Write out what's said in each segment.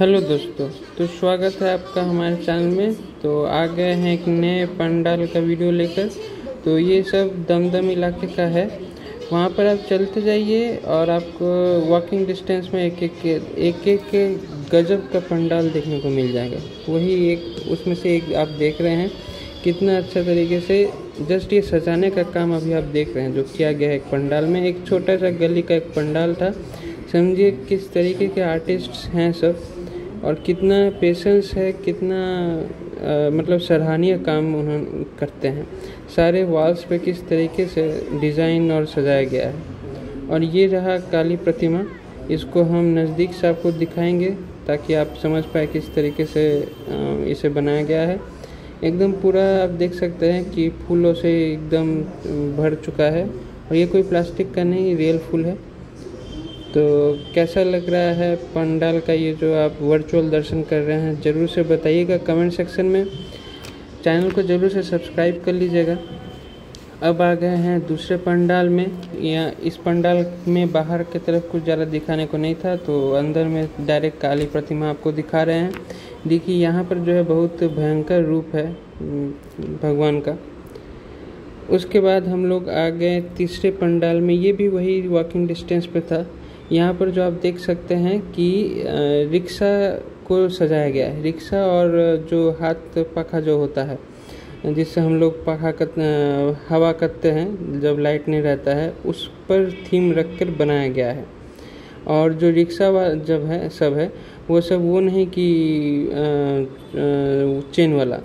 Hello दोस्तों तो स्वागत है आपका हमारे चैनल में। तो आ गए हैं एक नए पंडाल का वीडियो लेकर। तो ये सब दमदम इलाके का है। वहाँ पर आप चलते जाइए और आपको वॉकिंग डिस्टेंस में एक एक एक एक गजब का पंडाल देखने को मिल जाएगा। वही एक, उसमें से एक आप देख रहे हैं। कितना अच्छा तरीके से जस्ट ये सजाने का काम अभी आप देख रहे हैं, जो किया गया है एक पंडाल में। एक छोटा सा गली का एक पंडाल था। समझिए किस तरीके के आर्टिस्ट हैं सब। और कितना पेशेंस है कितना आ, मतलब सराहनीय काम उन्होंने करते हैं। सारे वॉल्स पे किस तरीके से डिज़ाइन और सजाया गया है। और ये रहा काली प्रतिमा। इसको हम नज़दीक से आपको दिखाएँगे ताकि आप समझ पाए किस तरीके से इसे बनाया गया है। एकदम पूरा आप देख सकते हैं कि फूलों से एकदम भर चुका है। और ये कोई प्लास्टिक का नहीं रियल फूल है। तो कैसा लग रहा है पंडाल का ये जो आप वर्चुअल दर्शन कर रहे हैं? ज़रूर से बताइएगा कमेंट सेक्शन में। चैनल को ज़रूर से सब्सक्राइब कर लीजिएगा। अब आ गए हैं दूसरे पंडाल में। या इस पंडाल में बाहर की तरफ़ कुछ ज़्यादा दिखाने को नहीं था तो अंदर में डायरेक्ट काली प्रतिमा आपको दिखा रहे हैं। देखिए, यहाँ पर जो है बहुत भयंकर रूप है भगवान का। उसके बाद हम लोग आ गए तीसरे पंडाल में। ये भी वही वॉकिंग डिस्टेंस पे था। यहाँ पर जो आप देख सकते हैं कि रिक्शा को सजाया गया है। रिक्शा और जो हाथ पखा जो होता है, जिससे हम लोग पखा कर हवा करते हैं, जब लाइट नहीं रहता है, उस पर थीम रख कर बनाया गया है। और जो रिक्शा जब है, सब है, वो सब वो नहीं कि चेन वाला।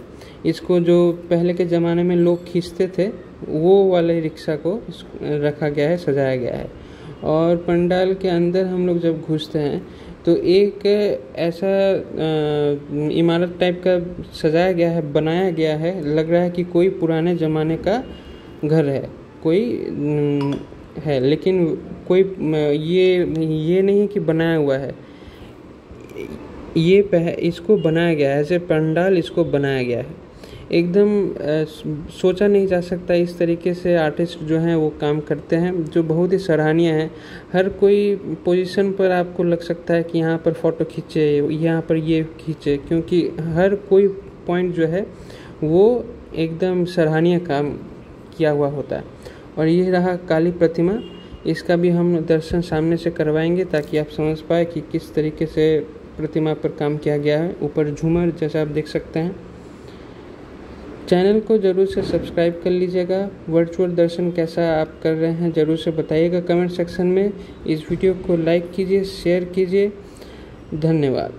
इसको जो पहले के ज़माने में लोग खींचते थे, वो वाले रिक्शा को रखा गया है, सजाया गया है। और पंडाल के अंदर हम लोग जब घुसते हैं तो एक ऐसा इमारत टाइप का सजाया गया है, बनाया गया है। लग रहा है कि कोई पुराने ज़माने का घर है। कोई है, लेकिन कोई ये ये नहीं कि बनाया हुआ है। ये पह, इसको बनाया गया है, ऐसे पंडाल इसको बनाया गया है। एकदम सोचा नहीं जा सकता इस तरीके से आर्टिस्ट जो हैं वो काम करते हैं, जो बहुत ही सराहनीय है। हर कोई पोजीशन पर आपको लग सकता है कि यहाँ पर फ़ोटो खींचे, यहाँ पर ये खींचे, क्योंकि हर कोई पॉइंट जो है वो एकदम सराहनीय काम किया हुआ होता है। और ये रहा काली प्रतिमा, इसका भी हम दर्शन सामने से करवाएँगे ताकि आप समझ पाए कि किस तरीके से प्रतिमा पर काम किया गया है। ऊपर झूमर जैसा आप देख सकते हैं। चैनल को ज़रूर से सब्सक्राइब कर लीजिएगा। वर्चुअल दर्शन कैसा आप कर रहे हैं ज़रूर से बताइएगा। कमेंट सेक्शन में इस वीडियो को लाइक कीजिए, शेयर कीजिए। धन्यवाद।